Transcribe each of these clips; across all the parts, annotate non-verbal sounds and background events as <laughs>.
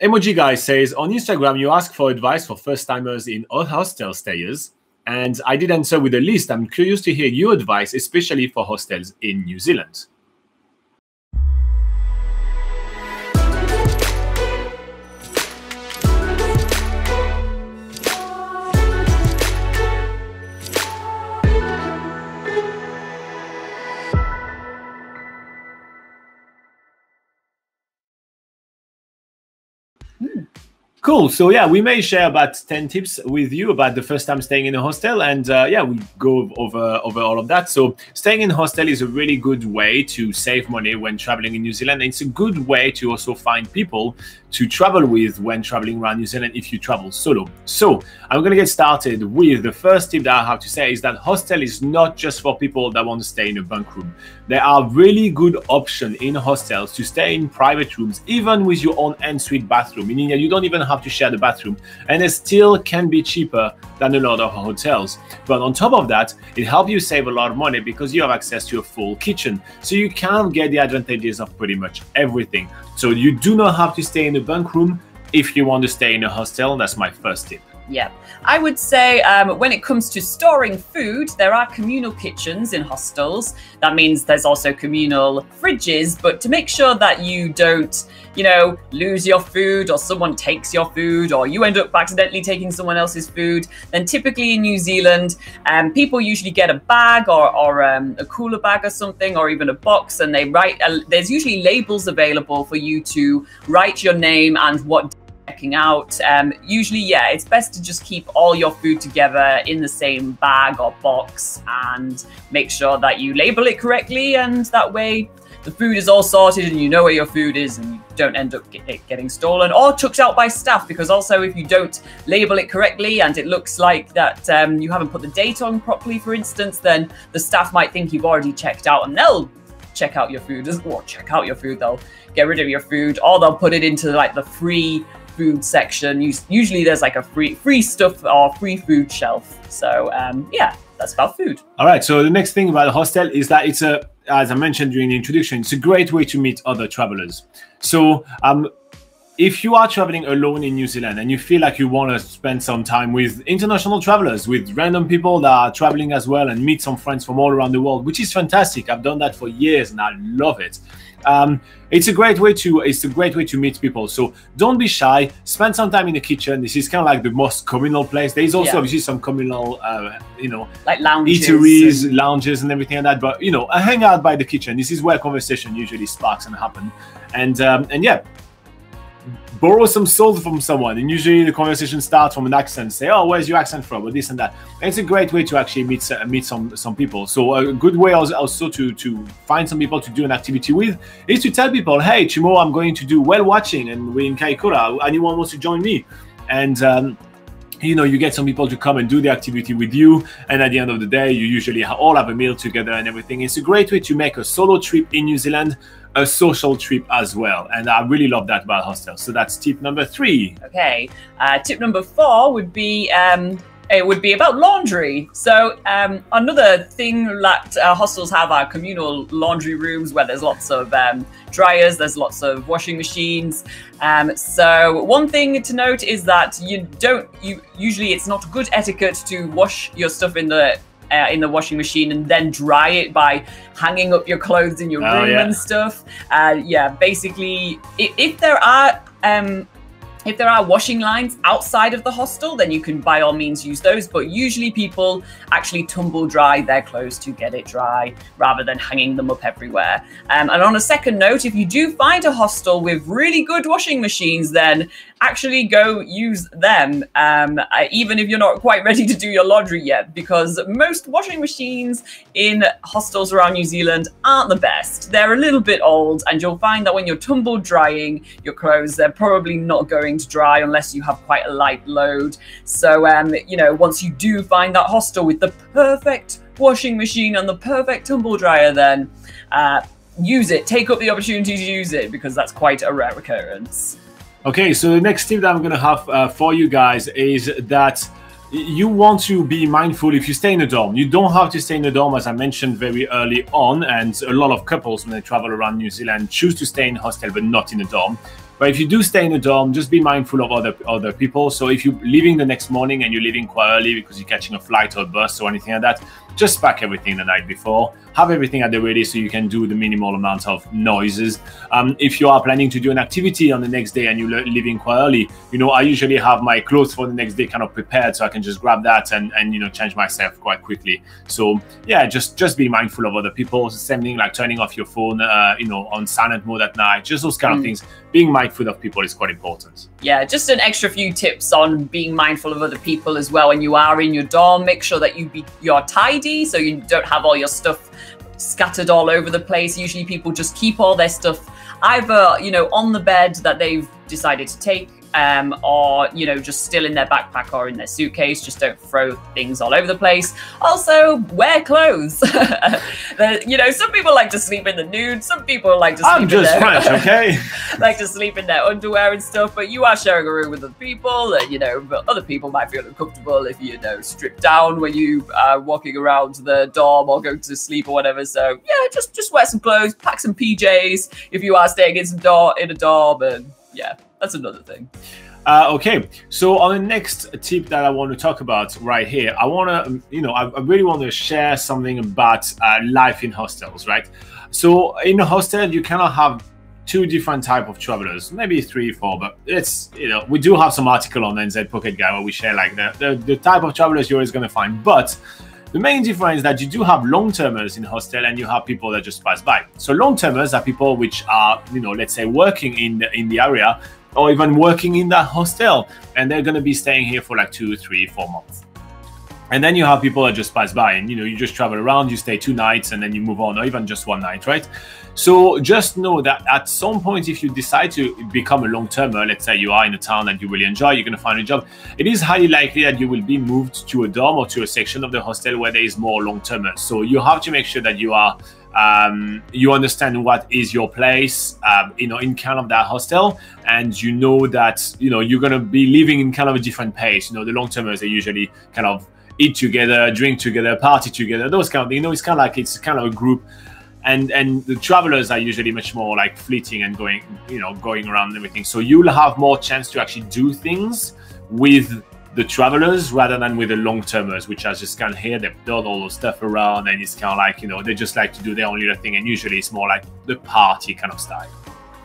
Emoji Guy says on Instagram, you ask for advice for first timers in all hostel stayers. And I did answer with a list. I'm curious to hear your advice, especially for hostels in New Zealand. Cool. So yeah, we may share about ten tips with you about the first time staying in a hostel, and uh, yeah, we go over over all of that. So staying in hostel is a really good way to save money when traveling in New Zealand. It's a good way to also find people to travel with when traveling around New Zealand if you travel solo. So I'm going to get started with the first tip that I have to say is that hostel is not just for people that want to stay in a bunk room. There are really good options in hostels to stay in private rooms, even with your own ensuite bathroom, meaning that you don't even have to share the bathroom, and it still can be cheaper than a lot of hotels. But on top of that, it helps you save a lot of money because you have access to a full kitchen, so you can get the advantages of pretty much everything. So you do not have to stay in a bunk room if you want to stay in a hostel. That's my first tip. Yeah. I would say um, when it comes to storing food, there are communal kitchens in hostels. That means there's also communal fridges, but to make sure that you don't, you know, lose your food or someone takes your food or you end up accidentally taking someone else's food, then typically in New Zealand, um, people usually get a bag or, or um, a cooler bag or something or even a box and they write, uh, there's usually labels available for you to write your name and what out. Um, usually, yeah, it's best to just keep all your food together in the same bag or box and make sure that you label it correctly. And that way, the food is all sorted and you know where your food is and you don't end up get, getting stolen or chucked out by staff because also if you don't label it correctly and it looks like that um, you haven't put the date on properly for instance then the staff might think you've already checked out and they'll check out your food or check out your food they'll get rid of your food or they'll put it into like the free food section. Usually there's like a free free stuff or free food shelf. So um, yeah, that's about food. All right. So the next thing about the hostel is that it's a, as I mentioned during the introduction, it's a great way to meet other travelers. So um, if you are traveling alone in New Zealand and you feel like you want to spend some time with international travelers, with random people that are traveling as well, and meet some friends from all around the world, which is fantastic. I've done that for years and I love it. Um, it's a great way to it's a great way to meet people. So don't be shy. Spend some time in the kitchen. This is kind of like the most communal place. There is also yeah. obviously some communal, uh, you know, like lounges, eateries, and... lounges, and everything like that. But you know, a hangout by the kitchen. This is where conversation usually sparks and happen. And um, and yeah, borrow some salt from someone and usually the conversation starts from an accent. Say oh where's your accent from? or this and that. And it's a great way to actually meet uh, meet some some people. So a good way also to to find some people to do an activity with is to tell people hey tomorrow i'm going to do whale watching and we're in kaikoura anyone wants to join me? And um, you know you get some people to come and do the activity with you. And at the end of the day you usually all have a meal together and everything. It's a great way to make a solo trip in new zealand a social trip as well and i really love that about hostels so that's tip number three okay uh, tip number four would be um, it would be about laundry. So um, another thing that uh, hostels have are communal laundry rooms where there's lots of um, dryers, there's lots of washing machines. Um, so one thing to note is that you don't you usually it's not good etiquette to wash your stuff in the uh, in the washing machine and then dry it by hanging up your clothes in your oh, room yeah. and stuff. Uh, yeah, basically, if, if there are um, if there are washing lines outside of the hostel, then you can by all means use those. But usually people actually tumble dry their clothes to get it dry rather than hanging them up everywhere. Um, and on a second note, if you do find a hostel with really good washing machines, then actually go use them, um, even if you're not quite ready to do your laundry yet, because most washing machines in hostels around New Zealand aren't the best. They're a little bit old, and you'll find that when you're tumble drying your clothes, they're probably not going to dry unless you have quite a light load. So, um, you know, once you do find that hostel with the perfect washing machine and the perfect tumble dryer, then uh, use it. Take up the opportunity to use it because that's quite a rare occurrence. Okay, so the next tip that I'm gonna have uh, for you guys is that you want to be mindful if you stay in a dorm. You don't have to stay in a dorm, as I mentioned very early on, and a lot of couples when they travel around New Zealand choose to stay in a hostel but not in a dorm. But if you do stay in a dorm, just be mindful of other other people. So if you're leaving the next morning and you're leaving quite early because you're catching a flight or a bus or anything like that, just pack everything the night before. Have everything at the ready so you can do the minimal amount of noises. Um, if you are planning to do an activity on the next day and you're leaving quite early, you know, I usually have my clothes for the next day kind of prepared so I can just grab that and, and you know, change myself quite quickly. So yeah, just just be mindful of other people. Same thing like turning off your phone, uh, you know, on silent mode at night, just those kind mm. of things. Being mindful of people is quite important. Yeah, just an extra few tips on being mindful of other people as well. When you are in your dorm, make sure that you be you're tidy so you don't have all your stuff scattered all over the place. Usually people just keep all their stuff either, you know, on the bed that they've decided to take um, or you know just still in their backpack or in their suitcase. Just don't throw things all over the place. Also, wear clothes. <laughs> you know, some people like to sleep in the nude. Some people like to sleep I'm just in their, French, <laughs> okay? like to sleep in their underwear and stuff. But you are sharing a room with other people, and you know, but other people might feel uncomfortable if you, you know stripped down when you are walking around the dorm or going to sleep or whatever. So yeah, just just wear some clothes, pack some PJs if you are staying in some dorm in a dorm, and yeah that's another thing. Uh, okay, so on the next tip that I want to talk about right here, I want to, you know, I, I, really want to share something about uh, life in hostels, right? So in a hostel, you cannot have two different type of travelers, maybe three, four, but it's, you know, we do have some article on NZ Pocket Guide where we share like the, the, the type of travelers you're always going to find, but the main difference is that you do have long-termers in hostel and you have people that just pass by. So long-termers are people which are, you know, let's say working in the, in the area or even working in that hostel and they're going to be staying here for like two three four months and then you have people that just pass by and you know you just travel around you stay two nights and then you move on or even just one night right? So just know that at some point if you decide to become a long-termer let's say you are in a town that you really enjoy you're to find a job it is highly likely that you will be moved to a dorm or to a section of the hostel where there is more long-termers so you have to make sure that you are um, you understand what is your place, um, you know, in kind of that hostel, and you know that you know you're gonna be living in kind of a different pace. You know, the long termers are usually kind of eat together, drink together, party together, those kind of. You know, it's kind of like it's kind of a group, and and the travelers are usually much more like fleeting and going, you know, going around and everything. So you'll have more chance to actually do things with the travelers rather than with the long termers, which are just of here, they've done all the stuff around and it's kind of like, you know, they just like to do their own little thing. And usually it's more like the party kind of style.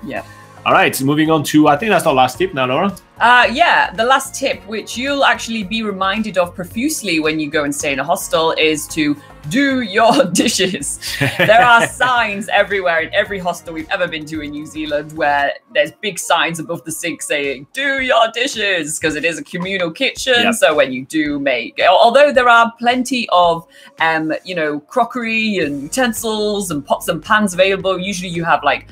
Yeah. All right, moving on to, I think that's our last tip now, Laura. Uh, yeah, the last tip, which you'll actually be reminded of profusely when you go and stay in a hostel, is to do your <laughs> dishes. there are <laughs> signs everywhere in every hostel we've ever been to in New Zealand where there's big signs above the sink saying, do your dishes, because it is a communal kitchen. Yep. So when you do make, although there are plenty of, um, you know, crockery and utensils and pots and pans available, usually you have like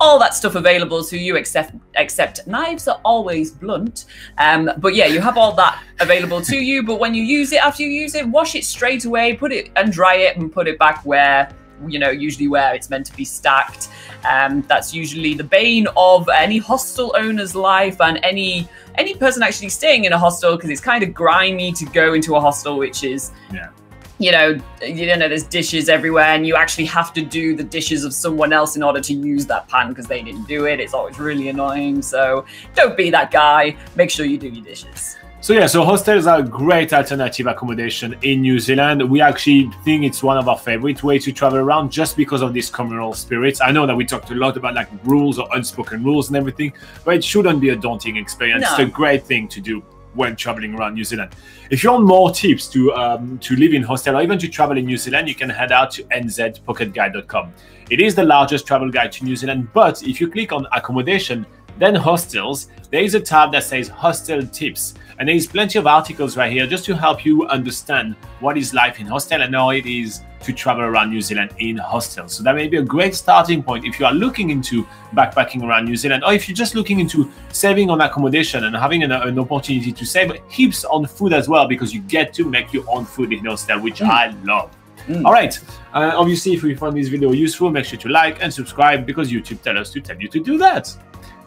all that stuff available to you except except knives are always blunt. Um, but yeah you have all that available to you. But when you use it after you use it wash it straight away put it and dry it and put it back where you know usually where it's meant to be stacked. Um, that's usually the bane of any hostel owner's life and any any person actually staying in a hostel because it's kind of grimy to go into a hostel which is yeah you know, you know, there's dishes everywhere, and you actually have to do the dishes of someone else in order to use that pan because they didn't do it. It's always really annoying. So don't be that guy. Make sure you do your dishes. So yeah, so hostels are a great alternative accommodation in New Zealand. We actually think it's one of our favorite ways to travel around just because of this communal spirit. I know that we talked a lot about like rules or unspoken rules and everything, but it shouldn't be a daunting experience. No. It's a great thing to do when traveling around New Zealand. If you want more tips to um, to live in hostel or even to travel in New Zealand, you can head out to nzpocketguide.com. It is the largest travel guide to New Zealand, but if you click on accommodation, then hostels, there is a tab that says hostel tips. And there is plenty of articles right here just to help you understand what is life in hostel and how it is to travel around New Zealand in hostels. So that may be a great starting point if you are looking into backpacking around New Zealand or if you're just looking into saving on accommodation and having an, an opportunity to save heaps on food as well because you get to make your own food in hostel, which mm. I love. Mm. All right. Uh, obviously, if you found this video useful, make sure to like and subscribe because YouTube tell us to tell you to do that.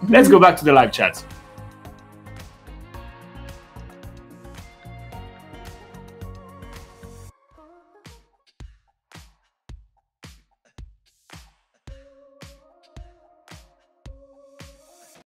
Let's go back to the live chat.